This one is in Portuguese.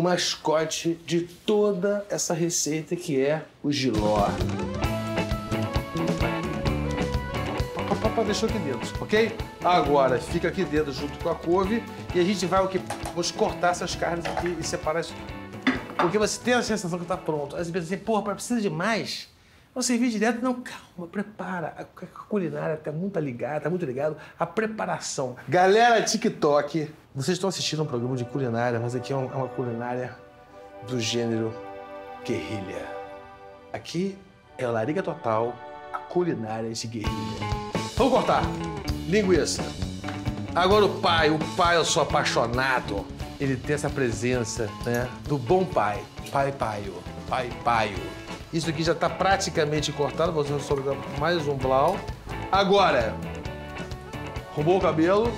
o mascote de toda essa receita que é o giló. Papá deixou aqui dentro, ok? Agora fica aqui dentro junto com a couve e a gente vai o que? Vamos cortar essas carnes aqui e separar isso. Porque você tem a sensação que tá pronto. Aí você pensa assim, porra, precisa de mais? Vou servir direto? Não, calma, prepara. A culinária tá muito ligada, tá muito ligado à preparação. Galera TikTok, vocês estão assistindo um programa de culinária, mas aqui é uma culinária do gênero guerrilha. Aqui é a Lariga Total, a culinária de guerrilha. Vamos cortar. Linguiça. Agora o pai, o pai eu sou apaixonado. Ele tem essa presença, né, do bom pai. Pai paio, pai paio. Isso aqui já está praticamente cortado, vou só mais um blau. Agora, arrumou o cabelo,